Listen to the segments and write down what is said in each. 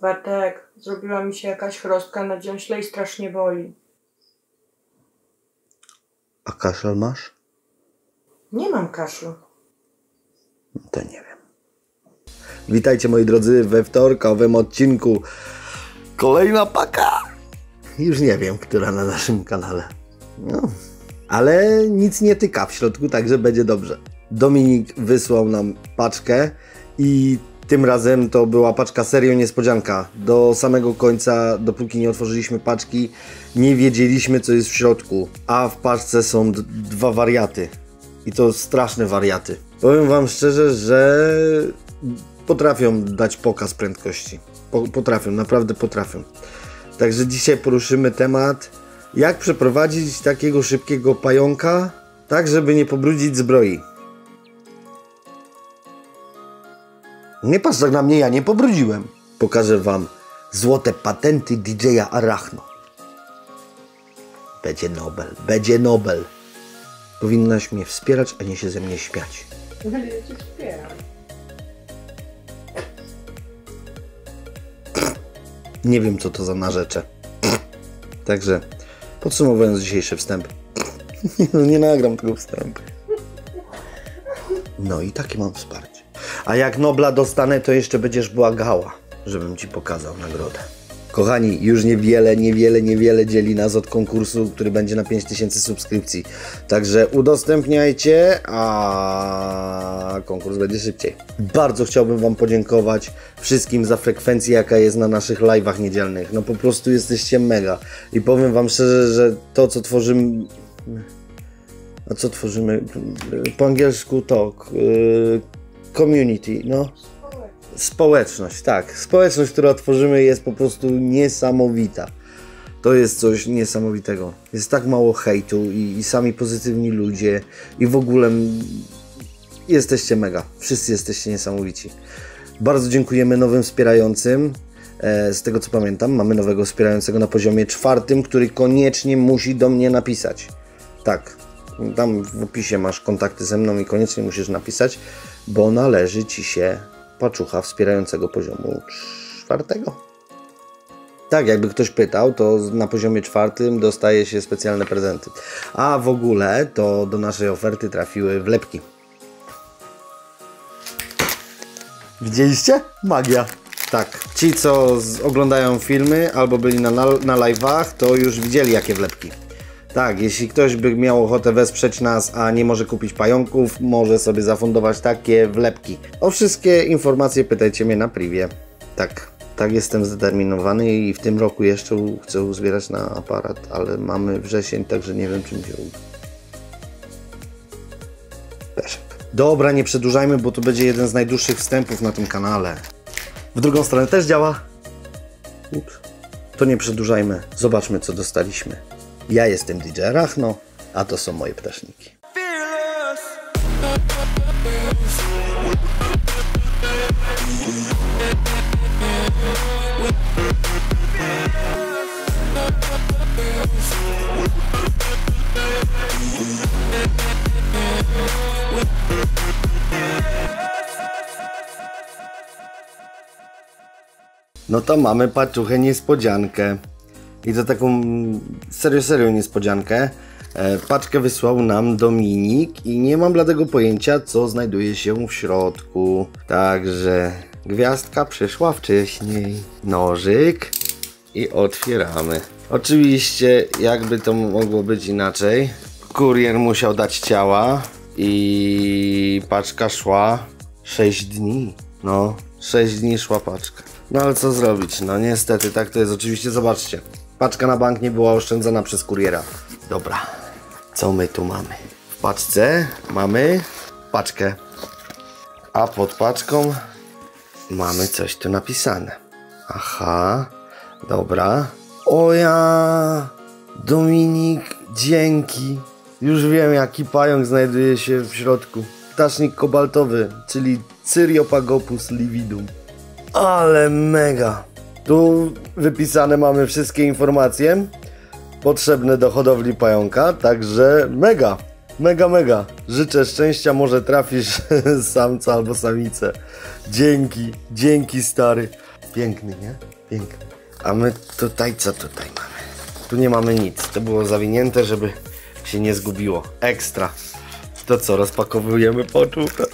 Bartek, zrobiła mi się jakaś chrostka na dziąśle i strasznie boli. A kaszel masz? Nie mam kaszlu. To nie wiem. Witajcie moi drodzy we wtorkowym odcinku. Kolejna paka. Już nie wiem, która na naszym kanale. No. Ale nic nie tyka w środku, także będzie dobrze. Dominik wysłał nam paczkę i tym razem to była paczka serio niespodzianka. Do samego końca, dopóki nie otworzyliśmy paczki, nie wiedzieliśmy co jest w środku. A w paczce są dwa wariaty. I to straszne wariaty. Powiem Wam szczerze, że potrafią dać pokaz prędkości. Po, potrafią, naprawdę potrafią. Także dzisiaj poruszymy temat, jak przeprowadzić takiego szybkiego pająka, tak żeby nie pobrudzić zbroi. Nie patrz tak na mnie, ja nie pobrudziłem. Pokażę Wam złote patenty DJ-a Arachno. Będzie Nobel, będzie Nobel. Powinnaś mnie wspierać, a nie się ze mnie śmiać. Nie wiem, co to za narzecze. Także podsumowując dzisiejszy wstęp. No nie nagram tego wstępu. No i takie mam wsparcie. A jak Nobla dostanę, to jeszcze będziesz błagała, żebym Ci pokazał nagrodę. Kochani, już niewiele, niewiele, niewiele dzieli nas od konkursu, który będzie na 5000 subskrypcji. Także udostępniajcie, a konkurs będzie szybciej. Bardzo chciałbym Wam podziękować wszystkim za frekwencję, jaka jest na naszych live'ach niedzielnych. No po prostu jesteście mega. I powiem Wam szczerze, że to, co tworzymy... A co tworzymy? Po angielsku to... yy, Community, no społeczność, tak. Społeczność, którą tworzymy jest po prostu niesamowita. To jest coś niesamowitego. Jest tak mało hejtu i, i sami pozytywni ludzie i w ogóle jesteście mega. Wszyscy jesteście niesamowici. Bardzo dziękujemy nowym wspierającym. E, z tego co pamiętam, mamy nowego wspierającego na poziomie czwartym, który koniecznie musi do mnie napisać. Tak, tam w opisie masz kontakty ze mną i koniecznie musisz napisać, bo należy Ci się paczucha wspierającego poziomu czwartego. Tak, jakby ktoś pytał, to na poziomie czwartym dostaje się specjalne prezenty. A w ogóle to do naszej oferty trafiły wlepki. Widzieliście? Magia. Tak, ci co oglądają filmy albo byli na, na, na live'ach, to już widzieli jakie wlepki. Tak, jeśli ktoś by miał ochotę wesprzeć nas, a nie może kupić pająków, może sobie zafundować takie wlepki. O wszystkie informacje pytajcie mnie na privie. Tak, tak jestem zdeterminowany i w tym roku jeszcze chcę uzbierać na aparat, ale mamy wrzesień, także nie wiem czy mi się. Peszek. Dobra, nie przedłużajmy, bo to będzie jeden z najdłuższych wstępów na tym kanale. W drugą stronę też działa. Ups. To nie przedłużajmy. Zobaczmy, co dostaliśmy. Ja jestem DJ Rachno, a to są moje ptaszniki. No to mamy paczuchę niespodziankę. I to taką serio, serio niespodziankę. E, Paczkę wysłał nam Dominik i nie mam bladego pojęcia, co znajduje się w środku. Także gwiazdka przyszła wcześniej. Nożyk i otwieramy. Oczywiście, jakby to mogło być inaczej, kurier musiał dać ciała i paczka szła 6 dni. No, 6 dni szła paczka. No ale co zrobić? No niestety, tak to jest. Oczywiście, zobaczcie. Paczka na bank nie była oszczędzana przez kuriera. Dobra, co my tu mamy? W paczce mamy paczkę, a pod paczką mamy coś tu napisane. Aha, dobra. O ja, Dominik, dzięki. Już wiem, jaki pająk znajduje się w środku. Ptasznik kobaltowy, czyli Cyriopagopus lividum. Ale mega. Tu wypisane mamy wszystkie informacje potrzebne do hodowli pająka, także mega, mega, mega. Życzę szczęścia, może trafisz samca albo samicę. Dzięki, dzięki stary. Piękny, nie? Piękne. A my tutaj, co tutaj mamy? Tu nie mamy nic. To było zawinięte, żeby się nie zgubiło. Ekstra. To co, rozpakowujemy poczułka?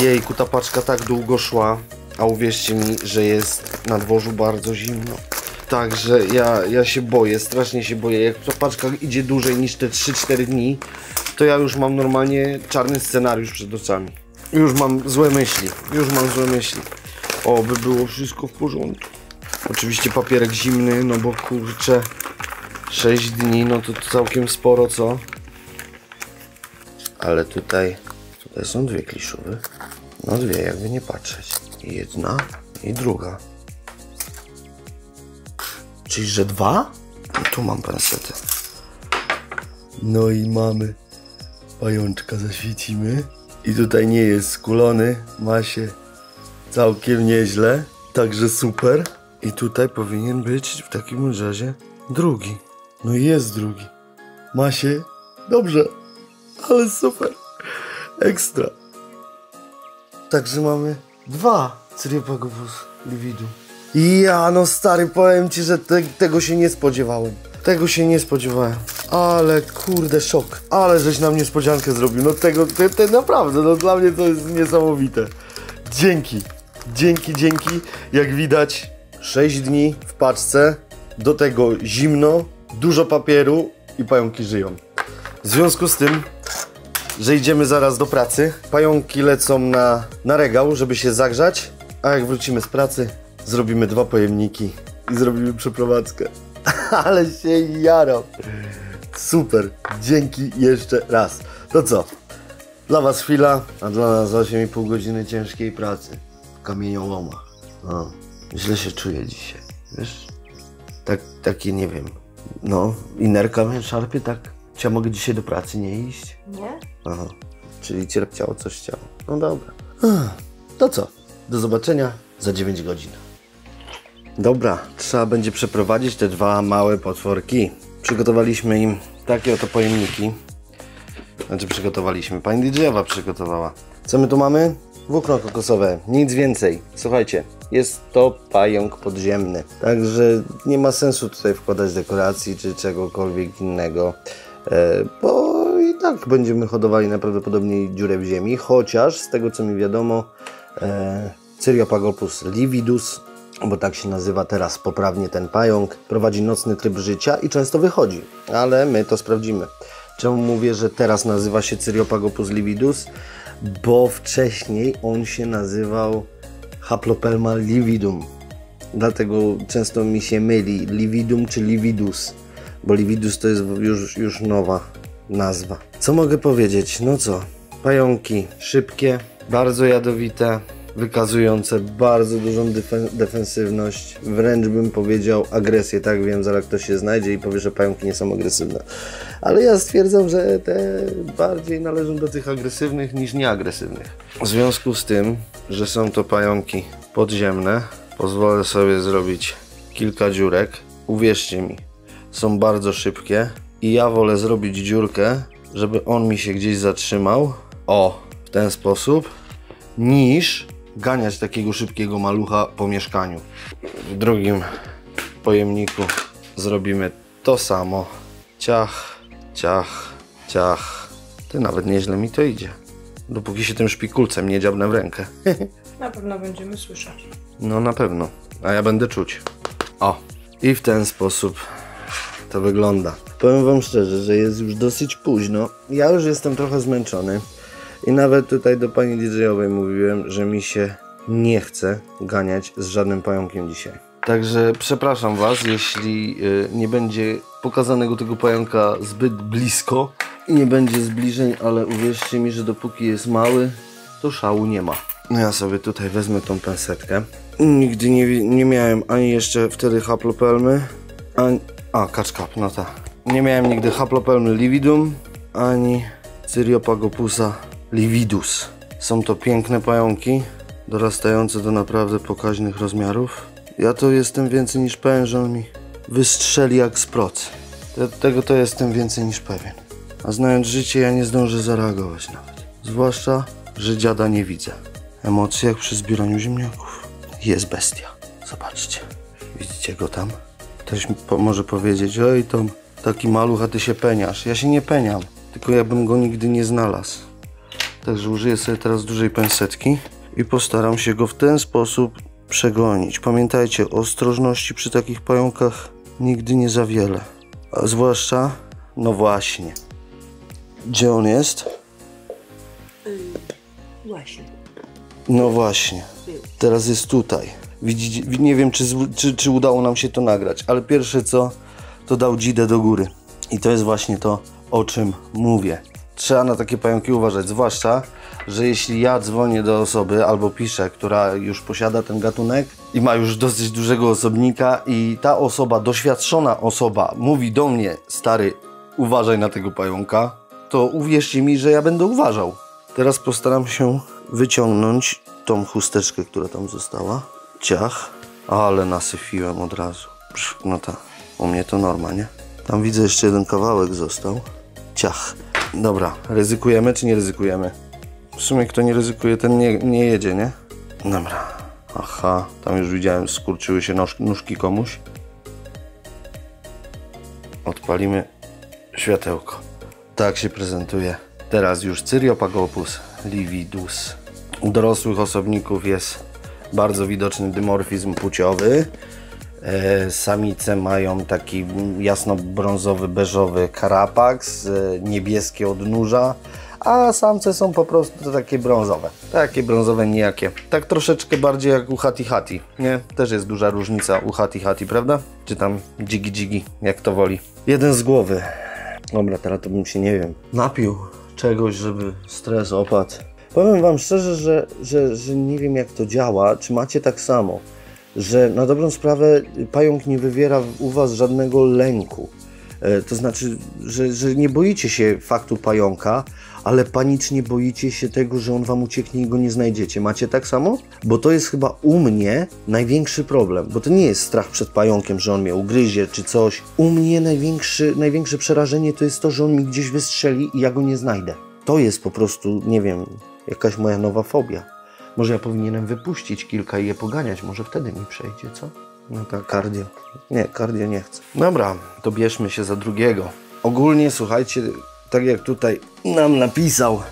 Jejku, ta paczka tak długo szła, a uwierzcie mi, że jest na dworzu bardzo zimno. Także ja, ja się boję, strasznie się boję. Jak ta paczka idzie dłużej niż te 3-4 dni, to ja już mam normalnie czarny scenariusz przed oczami. Już mam złe myśli, już mam złe myśli. O, by było wszystko w porządku. Oczywiście papierek zimny, no bo kurczę, 6 dni, no to całkiem sporo, co? Ale tutaj, tutaj są dwie kliszówy. No dwie, jakby nie patrzeć. Jedna i druga. Czyli, że dwa? No tu mam pensetę. No i mamy pajączka, zaświecimy. I tutaj nie jest skulony, ma się całkiem nieźle, także super. I tutaj powinien być w takim razie drugi. No i jest drugi. Ma się dobrze, ale super. Ekstra. Także mamy dwa Cyriopagopus lividum. Ja no stary, powiem ci, że te, tego się nie spodziewałem. Tego się nie spodziewałem. Ale kurde szok. Ale żeś nam niespodziankę zrobił. No tego, te, te naprawdę, no dla mnie to jest niesamowite. Dzięki. Dzięki, dzięki. Jak widać, 6 dni w paczce. Do tego zimno, dużo papieru i pająki żyją. W związku z tym, że idziemy zaraz do pracy, pająki lecą na, na regał, żeby się zagrzać, a jak wrócimy z pracy, zrobimy dwa pojemniki i zrobimy przeprowadzkę. Ale się jaram. Super. Dzięki jeszcze raz. To co? Dla Was chwila, a dla nas 8,5 godziny ciężkiej pracy w kamieniołomach. No, źle się czuję dzisiaj. Wiesz? Tak, takie nie wiem. No, i nerka mnie szarpie, tak. Czy ja mogę dzisiaj do pracy nie iść? Nie? Aha. Czyli cierpiało coś chciało. No dobra. To co? Do zobaczenia za 9 godzin. Dobra, trzeba będzie przeprowadzić te dwa małe potworki. Przygotowaliśmy im takie oto pojemniki. Znaczy przygotowaliśmy. Pani DJ-owa przygotowała. Co my tu mamy? Włókno kokosowe. Nic więcej. Słuchajcie, jest to pająk podziemny. Także nie ma sensu tutaj wkładać dekoracji czy czegokolwiek innego. E, bo i tak będziemy hodowali najprawdopodobniej dziurę w ziemi. Chociaż z tego co mi wiadomo, e, Cyriopagopus lividus bo tak się nazywa teraz poprawnie ten pająk, prowadzi nocny tryb życia i często wychodzi, ale my to sprawdzimy. Czemu mówię, że teraz nazywa się Cyriopagopus lividus? Bo wcześniej on się nazywał Haplopelma lividum. Dlatego często mi się myli lividum czy lividus, bo lividus to jest już, już nowa nazwa. Co mogę powiedzieć? No co? Pająki szybkie, bardzo jadowite, wykazujące bardzo dużą defen- defensywność, wręcz bym powiedział agresję. Tak wiem, zaraz ktoś się znajdzie i powie, że pająki nie są agresywne. Ale ja stwierdzam, że te bardziej należą do tych agresywnych niż nieagresywnych. W związku z tym, że są to pająki podziemne, pozwolę sobie zrobić kilka dziurek. Uwierzcie mi, są bardzo szybkie i ja wolę zrobić dziurkę, żeby on mi się gdzieś zatrzymał. O, w ten sposób niż ganiać takiego szybkiego malucha po mieszkaniu. W drugim pojemniku zrobimy to samo. Ciach, ciach, ciach. Ty nawet nieźle mi to idzie. Dopóki się tym szpikulcem nie dziabnę w rękę. Na pewno będziemy słyszeć. No na pewno. A ja będę czuć. O. I w ten sposób to wygląda. Powiem wam szczerze, że jest już dosyć późno. Ja już jestem trochę zmęczony. I nawet tutaj do pani DJ-owej mówiłem, że mi się nie chce ganiać z żadnym pająkiem dzisiaj. Także przepraszam was, jeśli y, nie będzie pokazanego tego pająka zbyt blisko i nie będzie zbliżeń, ale uwierzcie mi, że dopóki jest mały, to szału nie ma. No ja sobie tutaj wezmę tą pensetkę. Nigdy nie, nie miałem ani jeszcze wtedy haplopelmy, ani... A, kaczkap, no tak. Nie miałem nigdy haplopelmy lividum, ani Cyriophagopusa lividus. Są to piękne pająki, dorastające do naprawdę pokaźnych rozmiarów. Ja to jestem więcej niż pewien, że on mi wystrzeli jak z procy. Te- Tego to jestem więcej niż pewien. A znając życie, ja nie zdążę zareagować nawet. Zwłaszcza, że dziada nie widzę. Emocje jak przy zbieraniu ziemniaków. Jest bestia. Zobaczcie. Widzicie go tam? Ktoś po- może powiedzieć, oj Tom, taki maluch, a ty się peniasz. Ja się nie peniam, tylko ja bym go nigdy nie znalazł. Także użyję sobie teraz dużej pensetki i postaram się go w ten sposób przegonić. Pamiętajcie, ostrożności przy takich pająkach nigdy nie za wiele. A zwłaszcza, no właśnie. Gdzie on jest? Właśnie. No właśnie. Teraz jest tutaj. Nie wiem, czy, czy, czy udało nam się to nagrać, ale pierwsze co, to dał dzidę do góry. I to jest właśnie to, o czym mówię. Trzeba na takie pająki uważać, zwłaszcza, że jeśli ja dzwonię do osoby albo piszę, która już posiada ten gatunek i ma już dosyć dużego osobnika i ta osoba, doświadczona osoba mówi do mnie, stary, uważaj na tego pająka, to uwierzcie mi, że ja będę uważał. Teraz postaram się wyciągnąć tą chusteczkę, która tam została. Ciach, ale nasyfiłem od razu. No tak, u mnie to norma, nie? Tam widzę jeszcze jeden kawałek został. Ciach. Dobra, ryzykujemy czy nie ryzykujemy? W sumie kto nie ryzykuje, ten nie, nie jedzie, nie? Dobra. Aha, tam już widziałem, skurczyły się nóż, nóżki komuś. Odpalimy światełko. Tak się prezentuje. Teraz już Cyriopagopus lividus. U dorosłych osobników jest bardzo widoczny dymorfizm płciowy. E, Samice mają taki jasno-brązowy, beżowy karapaks, e, niebieskie odnóża, a samce są po prostu takie brązowe. Takie brązowe nijakie. Tak troszeczkę bardziej jak u Hati Hati, nie? Też jest duża różnica u Hati Hati, prawda? Czy tam dzigi dzigi, jak to woli. Jeden z głowy. Dobra, teraz to bym się, nie wiem, napił czegoś, żeby stres opadł. Powiem Wam szczerze, że, że, że nie wiem jak to działa, czy macie tak samo, że na dobrą sprawę pająk nie wywiera u Was żadnego lęku. E, To znaczy, że, że nie boicie się faktu pająka, ale panicznie boicie się tego, że on Wam ucieknie i go nie znajdziecie. Macie tak samo? Bo to jest chyba u mnie największy problem, bo to nie jest strach przed pająkiem, że on mnie ugryzie czy coś. U mnie największy, największe przerażenie to jest to, że on mi gdzieś wystrzeli i ja go nie znajdę. To jest po prostu, nie wiem, jakaś moja nowa fobia. Może ja powinienem wypuścić kilka i je poganiać, może wtedy mi przejdzie, co? No tak, kardio. Nie, kardio nie chcę. Dobra, to bierzmy się za drugiego. Ogólnie, słuchajcie, tak jak tutaj nam napisał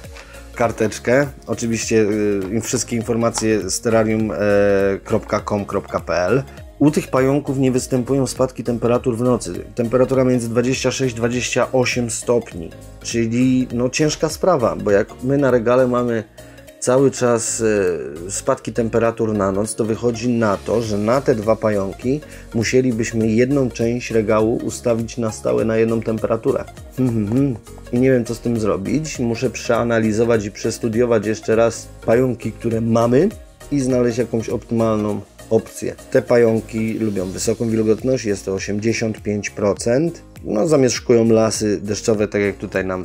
karteczkę, oczywiście y, wszystkie informacje z terrarium.com.pl u tych pająków nie występują spadki temperatur w nocy. Temperatura między 26-28 stopni, czyli no ciężka sprawa, bo jak my na regale mamy cały czas e, spadki temperatur na noc, to wychodzi na to, że na te dwa pająki musielibyśmy jedną część regału ustawić na stałe na jedną temperaturę. Hmm, hmm, hmm. I nie wiem, co z tym zrobić. Muszę przeanalizować i przestudiować jeszcze raz pająki, które mamy i znaleźć jakąś optymalną opcję. Te pająki lubią wysoką wilgotność, jest to 85%. No, zamieszkują lasy deszczowe, tak jak tutaj nam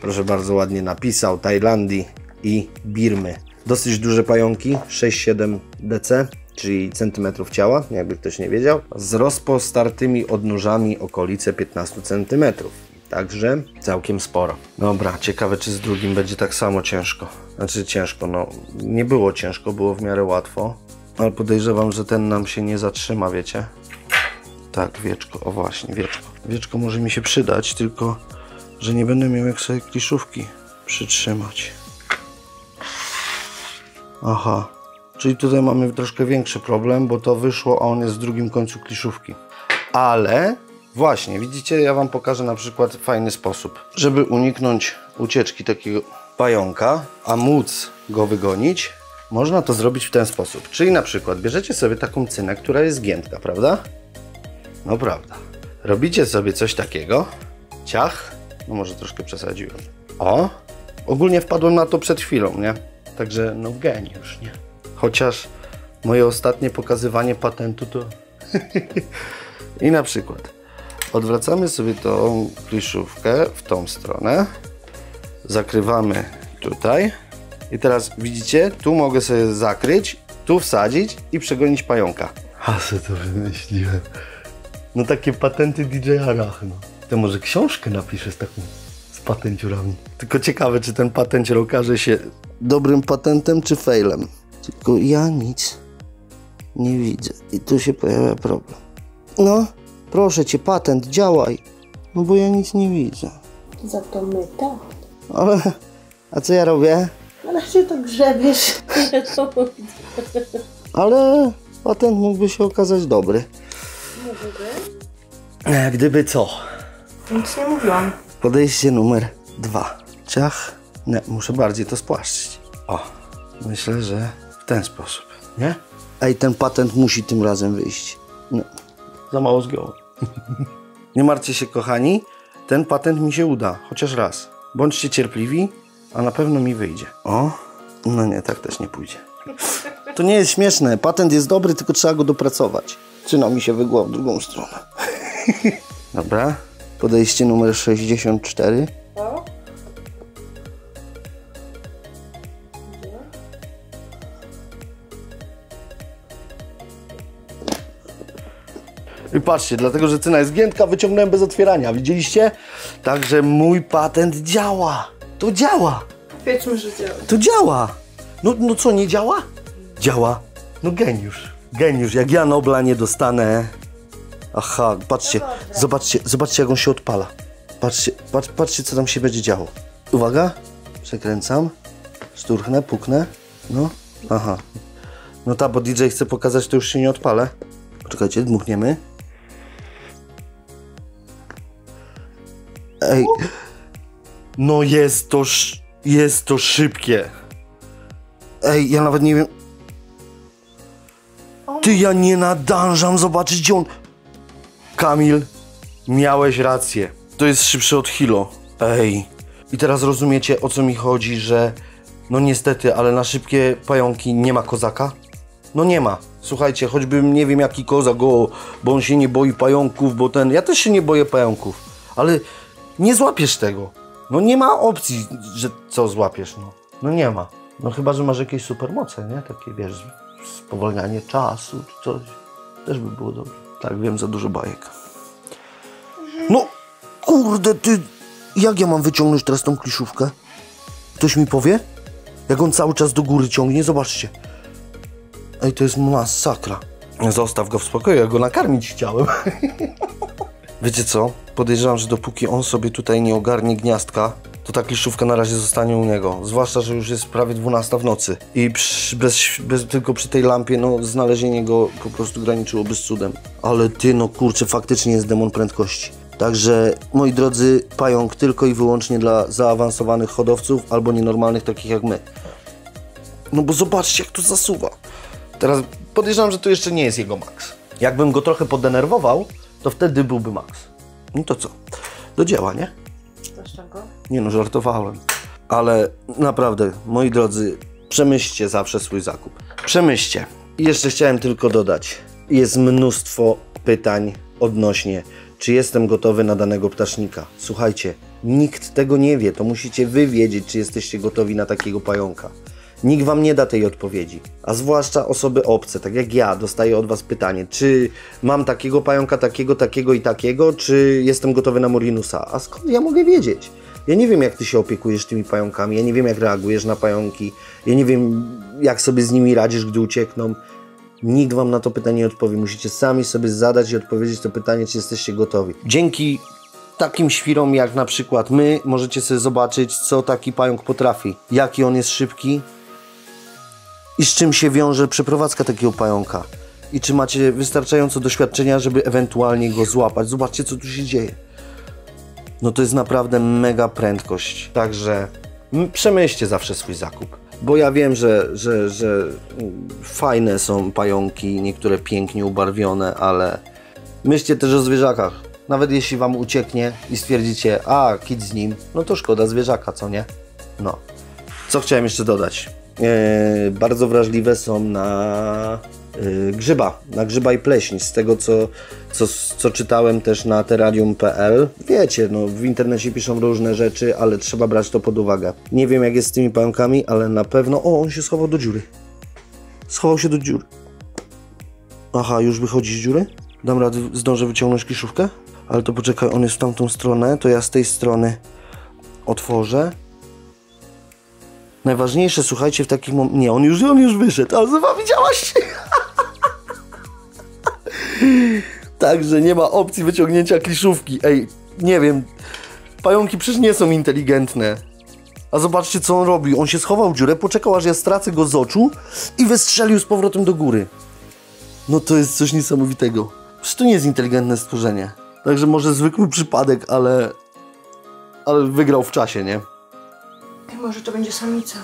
proszę bardzo ładnie napisał, Tajlandii i Birmy. Dosyć duże pająki, 6-7 dc, czyli centymetrów ciała, jakby ktoś nie wiedział, z rozpostartymi odnóżami okolice 15 centymetrów. Także całkiem sporo. Dobra, ciekawe czy z drugim będzie tak samo ciężko. Znaczy ciężko, no nie było ciężko, było w miarę łatwo. Ale podejrzewam, że ten nam się nie zatrzyma, wiecie? Tak, wieczko, o właśnie, wieczko. Wieczko może mi się przydać, tylko że nie będę miał jak sobie kliszówki przytrzymać. Aha, czyli tutaj mamy troszkę większy problem, bo to wyszło, a on jest w drugim końcu kliszówki. Ale właśnie, widzicie, ja Wam pokażę na przykład fajny sposób, żeby uniknąć ucieczki takiego pająka, a móc go wygonić, można to zrobić w ten sposób. Czyli na przykład bierzecie sobie taką cynę, która jest giętka, prawda? No prawda. Robicie sobie coś takiego, ciach, no może troszkę przesadziłem. O, ogólnie wpadłem na to przed chwilą, nie? Także no geniusz, nie? Chociaż moje ostatnie pokazywanie patentu to... I na przykład odwracamy sobie tą kliszówkę w tą stronę, zakrywamy tutaj i teraz widzicie, tu mogę sobie zakryć, tu wsadzić i przegonić pająka. A se to wymyśliłem. No takie patenty DJ Arachno. To może książkę napiszę z taką z patenciurami. Tylko ciekawe, czy ten patencior okaże się dobrym patentem, czy failem. Tylko ja nic Nie widzę. I tu się pojawia problem. No, proszę cię, patent, działaj. No bo ja nic nie widzę. Za to my tak. Ale, a co ja robię? Na razie to grzebiesz. Ale patent mógłby się okazać dobry. E, Gdyby co? Nic nie mówiłam. Podejście numer dwa. Ciach. Nie, muszę bardziej to spłaszczyć. O, myślę, że w ten sposób, nie? Ej, ten patent musi tym razem wyjść. No, za mało zgiął. nie martwcie się, kochani. Ten patent mi się uda, chociaż raz. Bądźcie cierpliwi, a na pewno mi wyjdzie. O, no nie, tak też nie pójdzie. To nie jest śmieszne. Patent jest dobry, tylko trzeba go dopracować. Czyna mi się wygła w drugą stronę. Dobra. Podejście numer 64. O? I patrzcie, dlatego że cena jest giętka, wyciągnąłem bez otwierania. Widzieliście? Także mój patent działa. To działa. Powiedzmy, że działa. To działa. No, no co, nie działa? Działa. No geniusz. Geniusz. Jak ja Nobla nie dostanę... Aha, patrzcie. Zobaczcie, zobaczcie jak on się odpala. Patrzcie, patrz, patrzcie co tam się będzie działo. Uwaga. Przekręcam. Szturchnę, puknę. No. Aha. No ta, bo DJ chce pokazać, to już się nie odpalę. Poczekajcie, dmuchniemy. Ej. No jest to, jest to szybkie. Ej, ja nawet nie wiem. Ty, ja nie nadążam zobaczyć, gdzie on... Kamil, miałeś rację. To jest szybsze od Hilo. Ej. I teraz rozumiecie, o co mi chodzi, że... No niestety, ale na szybkie pająki nie ma kozaka? No nie ma. Słuchajcie, choćbym nie wiem jaki kozak, o, bo on się nie boi pająków, bo ten... Ja też się nie boję pająków, ale nie złapiesz tego. No nie ma opcji, że co złapiesz, no. No nie ma. No chyba, że masz jakieś supermoce, nie? Takie, wiesz, spowolnianie czasu czy coś. Też by było dobrze. Tak, wiem, za dużo bajek. No, kurde, ty... Jak ja mam wyciągnąć teraz tą kliszówkę? Ktoś mi powie? Jak on cały czas do góry ciągnie, zobaczcie. Ej, to jest masakra. Zostaw go w spokoju, ja go nakarmić chciałem. Wiecie co? Podejrzewam, że dopóki on sobie tutaj nie ogarnie gniazdka, to ta kliszówka na razie zostanie u niego. Zwłaszcza, że już jest prawie 12 w nocy. I przy, bez, bez, tylko przy tej lampie, no, znalezienie go po prostu graniczyłoby z cudem. Ale ty, no kurczę, faktycznie jest demon prędkości. Także, moi drodzy, pająk tylko i wyłącznie dla zaawansowanych hodowców albo nienormalnych takich jak my. No bo zobaczcie, jak to zasuwa. Teraz podejrzewam, że to jeszcze nie jest jego max. Jakbym go trochę podenerwował, to wtedy byłby max. No to co? Do dzieła, nie? Dlaczego? Nie no, żartowałem. Ale naprawdę, moi drodzy, przemyślcie zawsze swój zakup. Przemyślcie. I jeszcze chciałem tylko dodać. Jest mnóstwo pytań odnośnie, czy jestem gotowy na danego ptasznika. Słuchajcie, nikt tego nie wie. To musicie wy wiedzieć, czy jesteście gotowi na takiego pająka. Nikt wam nie da tej odpowiedzi, a zwłaszcza osoby obce, tak jak ja, dostaję od was pytanie, czy mam takiego pająka, takiego, takiego i takiego, czy jestem gotowy na Morinusa? A skąd ja mogę wiedzieć? Ja nie wiem, jak ty się opiekujesz tymi pająkami, ja nie wiem, jak reagujesz na pająki, ja nie wiem, jak sobie z nimi radzisz, gdy uciekną. Nikt wam na to pytanie nie odpowie. Musicie sami sobie zadać i odpowiedzieć to pytanie, czy jesteście gotowi. Dzięki takim świrom jak na przykład my, możecie sobie zobaczyć, co taki pająk potrafi. Jaki on jest szybki, i z czym się wiąże przeprowadzka takiego pająka. I czy macie wystarczająco doświadczenia, żeby ewentualnie go złapać. Zobaczcie, co tu się dzieje. No to jest naprawdę mega prędkość. Także przemyślcie zawsze swój zakup. Bo ja wiem, że, że, że mm, fajne są pająki, niektóre pięknie ubarwione, ale myślcie też o zwierzakach. Nawet jeśli wam ucieknie i stwierdzicie, a kit z nim, no to szkoda zwierzaka, co nie? No. Co chciałem jeszcze dodać? E, bardzo wrażliwe są na e, grzyba, na grzyba i pleśń. Z tego, co, co, co czytałem też na terrarium.pl. Wiecie, no, w internecie piszą różne rzeczy, ale trzeba brać to pod uwagę. Nie wiem, jak jest z tymi pająkami, ale na pewno... O, on się schował do dziury. Schował się do dziury. Aha, już wychodzi z dziury? Dam radę, zdążę wyciągnąć kiszówkę? Ale to poczekaj, on jest w tamtą stronę, to ja z tej strony otworzę. Najważniejsze, słuchajcie, w takich momentach... Nie, on już, on już wyszedł, ale zobacz, widziałaś? Także nie ma opcji wyciągnięcia kliszówki. Ej, nie wiem. Pająki przecież nie są inteligentne. A zobaczcie, co on robi. On się schował w dziurę, poczekał, aż ja stracę go z oczu i wystrzelił z powrotem do góry. No to jest coś niesamowitego. Przecież to nie jest inteligentne stworzenie. Także może zwykły przypadek, ale... Ale wygrał w czasie, nie? Może to będzie samica.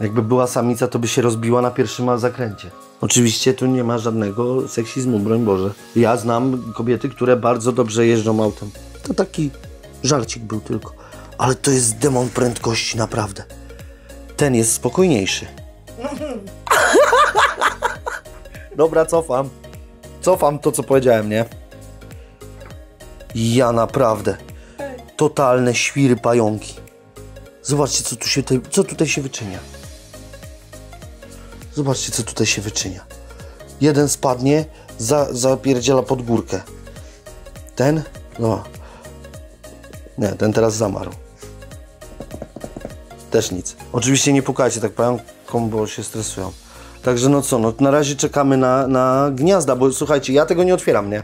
Jakby była samica, to by się rozbiła na pierwszym zakręcie. Oczywiście tu nie ma żadnego seksizmu, broń Boże. Ja znam kobiety, które bardzo dobrze jeżdżą autem. To taki żarcik był tylko. Ale to jest demon prędkości, naprawdę. Ten jest spokojniejszy. Dobra, cofam. Cofam to, co powiedziałem, nie? Ja naprawdę. Totalne świry pająki. Zobaczcie, co, tu się tutaj, co tutaj się wyczynia. Zobaczcie, co tutaj się wyczynia. Jeden spadnie, za, zapierdziela pod górkę. Ten? No. Nie, ten teraz zamarł. Też nic. Oczywiście nie pukajcie tak pająkom, bo się stresują. Także no co, no na razie czekamy na, na gniazda, bo słuchajcie, ja tego nie otwieram, nie?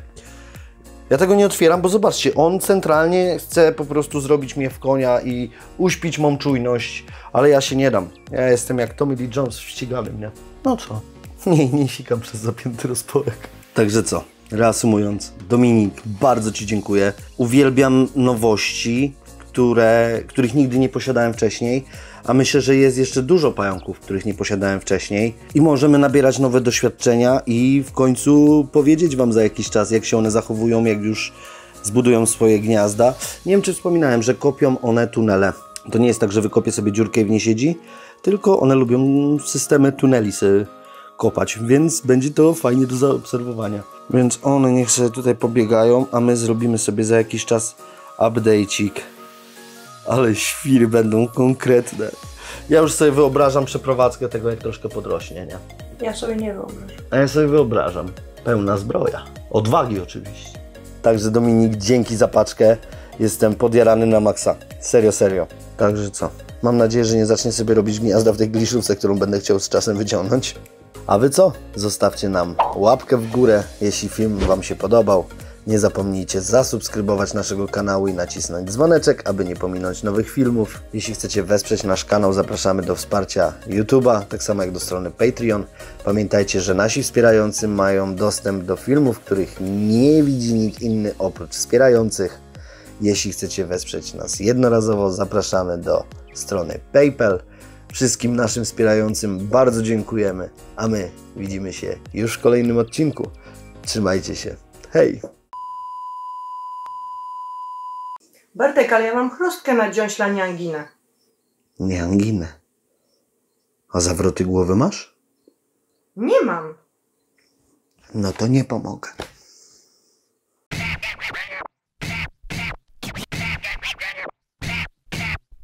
Ja tego nie otwieram, bo zobaczcie, on centralnie chce po prostu zrobić mnie w konia i uśpić mą czujność, ale ja się nie dam. Ja jestem jak Tommy Lee Jones w ściganym, nie? No co? Nie, nie sikam przez zapięty rozporek. Także co? Reasumując, Dominik, bardzo Ci dziękuję. Uwielbiam nowości, które, których nigdy nie posiadałem wcześniej, a myślę, że jest jeszcze dużo pająków, których nie posiadałem wcześniej i możemy nabierać nowe doświadczenia i w końcu powiedzieć Wam za jakiś czas, jak się one zachowują, jak już zbudują swoje gniazda. Nie wiem, czy wspominałem, że kopią one tunele. To nie jest tak, że wykopię sobie dziurkę i w niej siedzi, tylko one lubią systemy tuneli sobie kopać, więc będzie to fajnie do zaobserwowania. Więc one niech sobie tutaj pobiegają, a my zrobimy sobie za jakiś czas update'ik. Ale świry będą konkretne. Ja już sobie wyobrażam przeprowadzkę tego, jak troszkę podrośnie, nie? Ja sobie nie wyobrażam. A ja sobie wyobrażam. Pełna zbroja. Odwagi oczywiście. Także Dominik, dzięki za paczkę. Jestem podjarany na maksa. Serio, serio. Także co? Mam nadzieję, że nie zacznie sobie robić gniazda w tej gliszówce, którą będę chciał z czasem wyciągnąć. A wy co? Zostawcie nam łapkę w górę, jeśli film Wam się podobał. Nie zapomnijcie zasubskrybować naszego kanału i nacisnąć dzwoneczek, aby nie pominąć nowych filmów. Jeśli chcecie wesprzeć nasz kanał, zapraszamy do wsparcia YouTube'a, tak samo jak do strony Patreon. Pamiętajcie, że nasi wspierający mają dostęp do filmów, których nie widzi nikt inny oprócz wspierających. Jeśli chcecie wesprzeć nas jednorazowo, zapraszamy do strony PayPal. Wszystkim naszym wspierającym bardzo dziękujemy, a my widzimy się już w kolejnym odcinku. Trzymajcie się. Hej! Bartek, ale ja mam chrostkę na dziąśla, nie anginę. Nie anginę. A zawroty głowy masz? Nie mam. No to nie pomogę.